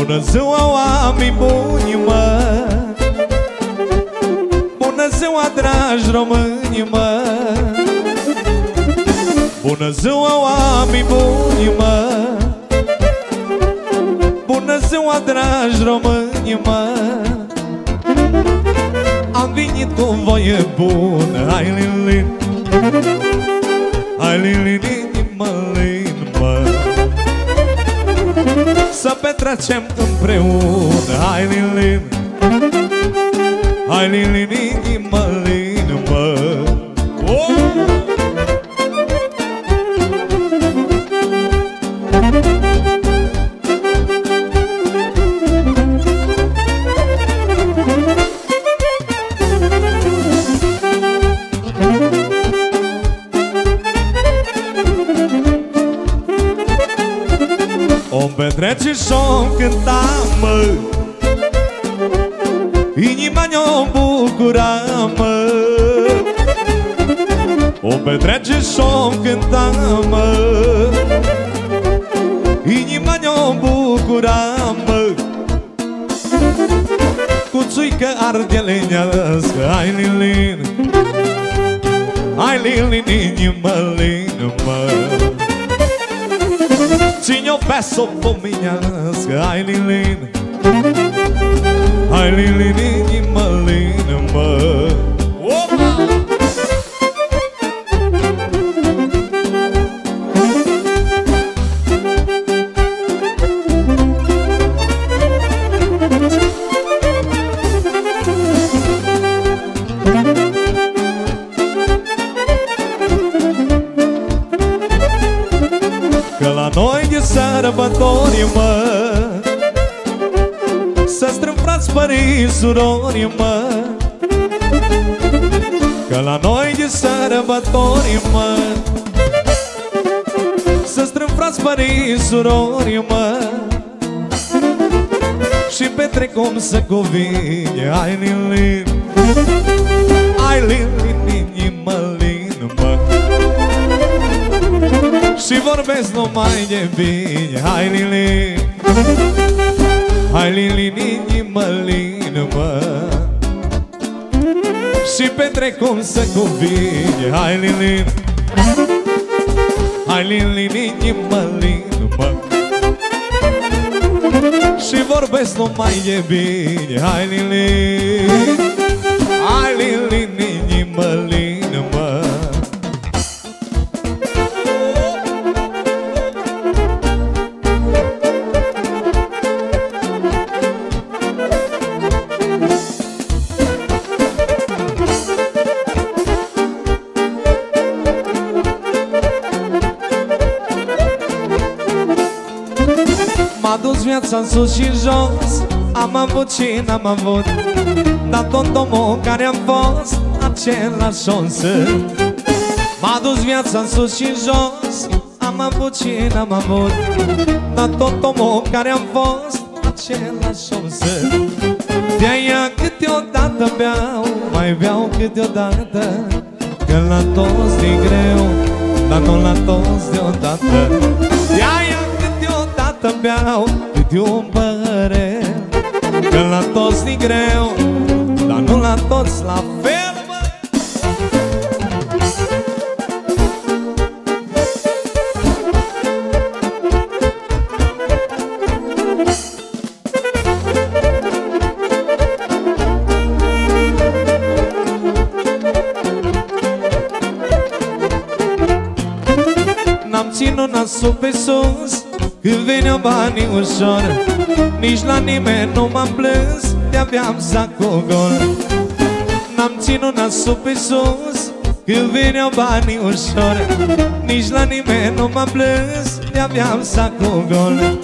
Bună ziua, oameni buni, mă Bună ziua, dragi români, mă Bună ziua, oameni buni, mă Bună ziua, dragi români, mă Am venit cu voie bună, ai lin, Ai lin, lin, lin. Să petrecem împreună. Hai, Lilin. Hai, Lilin, mălin, mă petrece și-o cânta, mă Inima ne-o bucura, mă. O petrece și-o cânta, mă Inima ne-o bucura, mă. Cu țuică ardelenească Hai, Lilin. Hai, Lilin, inima, lin, mă Ține-o pe s-o pomenească Hai, Lilin. Hai, Lilin, inima, sărbători, mă. Să strâng frați, părinți, surori, mă. Că la noi de sărbători, mă. Să strâng frați, părinți, surori, mă. Și petrec cum să cuvine Ai, Lilin Ai, Lilin, inimă, și vorbesc numai de bine Hai, Lili. Hai, Lili, inimă lină, mă. Și petrec cum să cuvine Hai, Lili. Hai, Lili, inimă lină, mă. Și vorbesc numai de bine Hai, Lili. Hai, Lili, M-a dus viața în sus și în jos. Am avut și n-am avut Dar tot omul care am fost Același om sunt M-a dus viața în sus și în jos. Am avut și n-am avut Dar tot omul care am fost Același om sunt De-aia câteodată beau Mai beau câteodată Că la toți e greu Dar nu la toți deodată. De-aia câteodată beau Câte un părel Că la toți e greu Dar nu la toți la fel mă. N-am ținut nasul pe sus Când veneau banii ușor Nici la nimeni nu m-am plâns De-aveam sacul gol N-am ținut nasul pe sus Când veneau banii ușor Nici la nimeni nu m-am plâns De-aveam sacul gol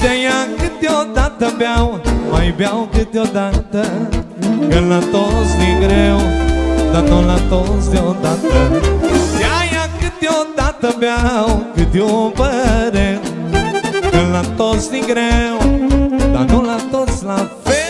De-aia câteodată beau Mai beau câteodată Că la toți e greu Dar nu la toți deodată. De-aia câteodată beau Câte un părel Că la toți e greu Dar nu la toți la fel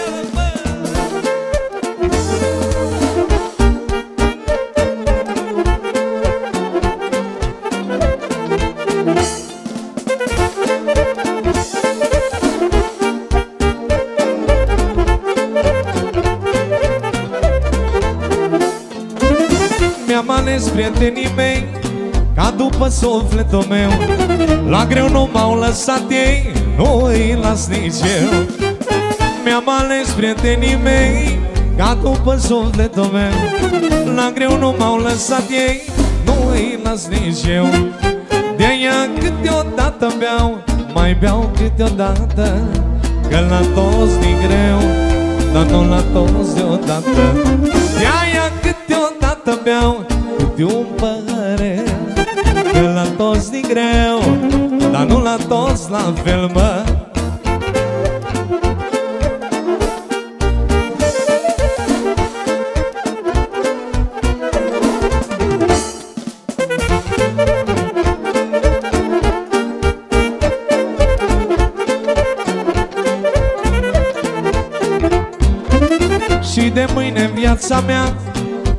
mă. ales prietenii mei Ca după sufletul meu La greu nu m-au lăsat ei Nu îi las nici eu. Mi-am ales prietenii mei Ca după sufletul meu La greu nu m-au lăsat ei Nu îi las nici eu. De-aia câteodată beau Mai beau câteodată Că la toți din greu Dar nu la toți deodată. De-aia câteodată beau Câte un păhăre Că la toți din greu Dar nu la toți la fel, mă. Și de mâine viața mea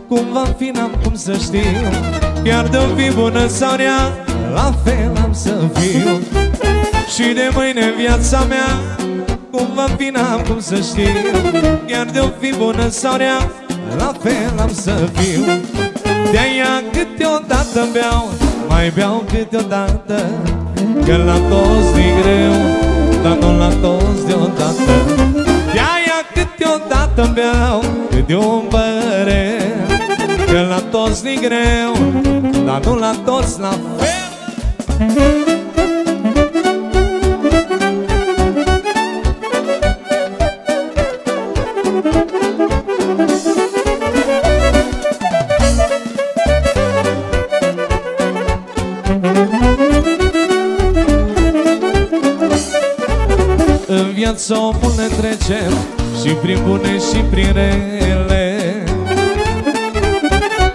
Cum va fi, n-am cum să știu Chiar de-o fi bună sau rea La fel am să fiu. Și de mâine viața mea Cum va fi, n-am cum să știu. Chiar de-o fi bună sau rea La fel am să fiu. De-aia câteodată beau Mai beau câteodată Că la toți e greu Dar nu la toți deodată. De-aia câteodată beau Câte un părere Că la toți e greu Dar nu la toți la fel. În viață omul ne trecem Și prin bune și prin rele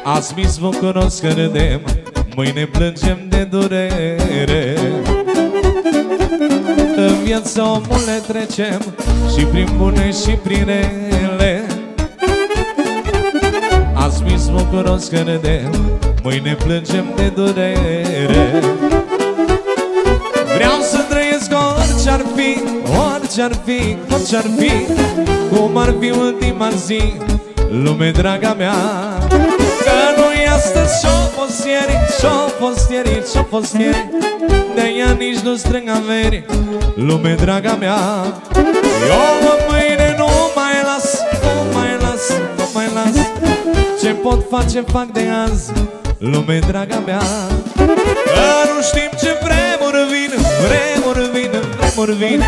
Azi mi-s bucuros că râdem Mâine plângem de durere. În viață omul ne trecem Și prin bune și prin rele. Azi mi-s bucuros că râdem Mâine plângem de durere. Vreau să trăiesc orice-ar fi Orice-ar fi, orice-ar fi Cum ar fi ultima zi Lume draga mea. Că nu-i astăzi și-o fost ieri Și-o fost ieri, și-o fost ieri De-aia nici nu strâng averi Lume draga mea. Eu mă mâine nu mai las Nu mai las, nu mai las. Ce pot face, fac de azi Lume draga mea. Că nu știm ce vremuri vin Vremuri vin, vremuri vin.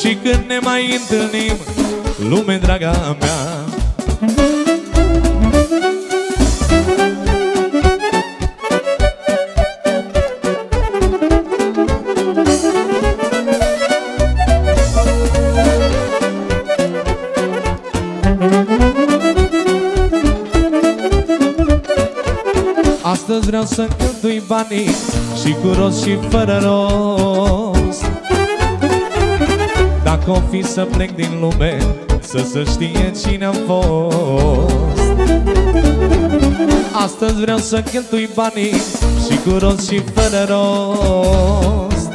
Și când ne mai întâlnim Lume draga mea Astăzi vreau să cheltui banii Și cu rost și fără rost. Dacă o fi să plec din lume Să se știe cine am fost. Astăzi vreau să cheltui banii Și cu rost și fără rost.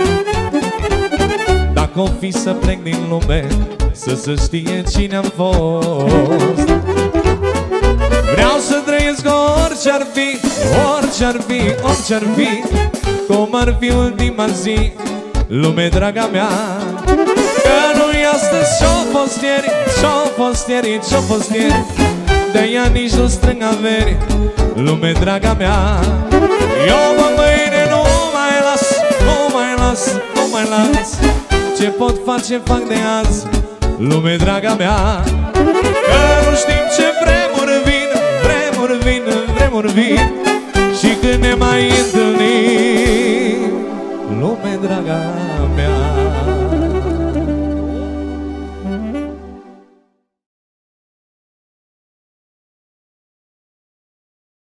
Dacă o fi să plec din lume Să se știe cine am fost Vreau să trăiesc orice-ar fi, orice-ar fi, orice-ar fi Cum ar fi ultima zi, lume draga mea. Că nu-i astăzi și-o fost ieri, și-o fost ieri, și-o fost ieri De-aia nici nu strâng averi, lume draga mea. Eu mă mâine nu mai las, nu mai las, nu mai las. Ce pot face, fac de azi, lume draga mea